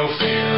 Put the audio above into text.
no fear.